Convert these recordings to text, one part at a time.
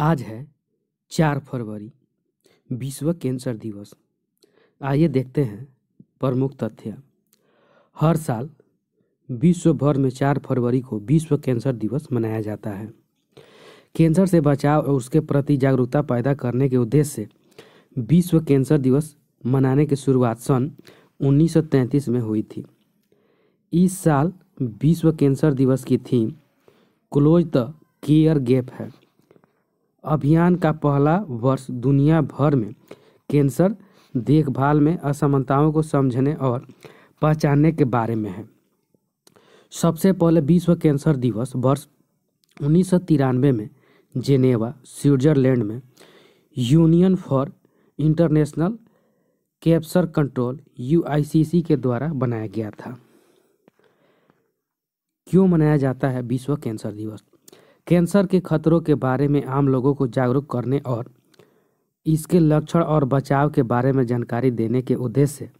आज है चार फरवरी, विश्व कैंसर दिवस। आइए देखते हैं प्रमुख तथ्य। हर साल विश्व भर में चार फरवरी को विश्व कैंसर दिवस मनाया जाता है। कैंसर से बचाव और उसके प्रति जागरूकता पैदा करने के उद्देश्य से विश्व कैंसर दिवस मनाने की शुरुआत सन 1933 में हुई थी। इस साल विश्व कैंसर दिवस की theme close the care gap है। अभियान का पहला वर्ष दुनिया भर में कैंसर देखभाल में असमानताओं को समझने और पहचानने के बारे में है। सबसे पहले विश्व कैंसर दिवस वर्ष उन्नीस सौ तिरानवे में जेनेवा, स्विट्जरलैंड में union for international cancer control UICC के द्वारा बनाया गया था। क्यों मनाया जाता है विश्व कैंसर दिवस? कैंसर के खतरों के बारे में आम लोगों को जागरूक करने और इसके लक्षण और बचाव के बारे में जानकारी देने के उद्देश्य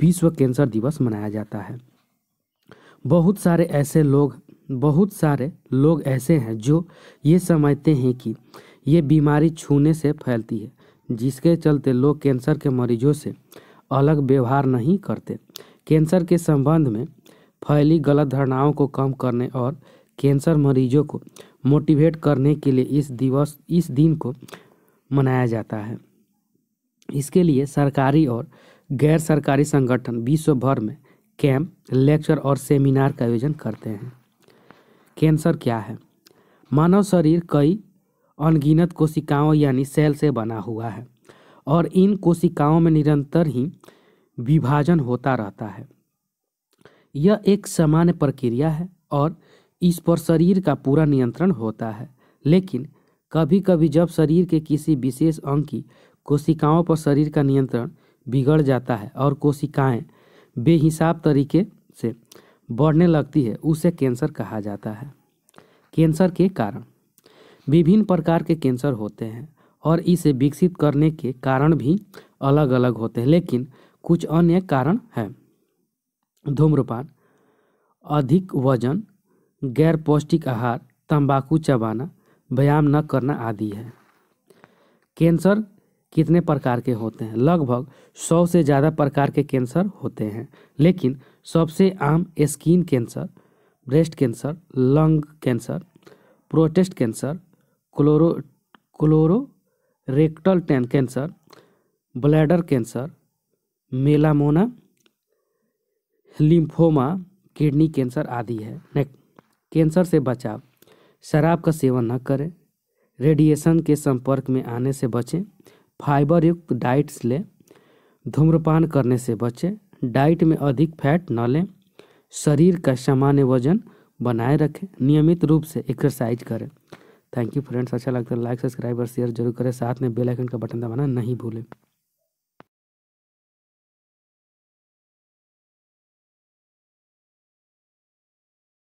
विश्व कैंसर दिवस मनाया जाता है। बहुत सारे ऐसे लोग, बहुत सारे लोग ऐसे हैं जो ये समझते हैं कि ये बीमारी छूने से फैलती है, जिसके चलते लोग कैंसर के मरीजों से अलग व्यवहार नहीं करते। कैंसर के संबंध में फैली गलत धारणाओं को कम करने और कैंसर मरीजों को मोटिवेट करने के लिए इस दिवस, इस दिन को मनाया जाता है। इसके लिए सरकारी और गैर सरकारी संगठन विश्व भर में कैंप, लेक्चर और सेमिनार का आयोजन करते हैं। कैंसर क्या है? मानव शरीर कई अनगिनत कोशिकाओं यानी सेल से बना हुआ है और इन कोशिकाओं में निरंतर ही विभाजन होता रहता है। यह एक सामान्य प्रक्रिया है और इस पर शरीर का पूरा नियंत्रण होता है। लेकिन कभी कभी जब शरीर के किसी विशेष अंग की कोशिकाओं पर शरीर का नियंत्रण बिगड़ जाता है और कोशिकाएँ बेहिसाब तरीके से बढ़ने लगती है, उसे कैंसर कहा जाता है। कैंसर के कारण। विभिन्न प्रकार के कैंसर होते हैं और इसे विकसित करने के कारण भी अलग अलग होते हैं, लेकिन कुछ अन्य कारण हैं। धूम्रपान, अधिक वज़न गैर पौष्टिक आहार, तंबाकू, चबाना, व्यायाम न करना आदि है। कैंसर कितने प्रकार के होते हैं? लगभग सौ से ज़्यादा प्रकार के कैंसर होते हैं, लेकिन सबसे आम skin cancer, breast cancer, lung cancer, prostate cancer, colo colo rectal ten cancer, bladder cancer, melanoma, lymphoma, kidney cancer आदि है। नेक्स्ट कैंसर से बचाव। शराब का सेवन न करें। रेडिएशन के संपर्क में आने से बचें। फाइबर युक्त डाइट्स लें। धूम्रपान करने से बचें। डाइट में अधिक फैट न लें। शरीर का सामान्य वज़न बनाए रखें। नियमित रूप से एक्सरसाइज करें। थैंक यू फ्रेंड्स अच्छा लगता है लाइक सब्सक्राइब और शेयर ज़रूर करें। साथ में बेल आइकन का बटन दबाना नहीं भूलें।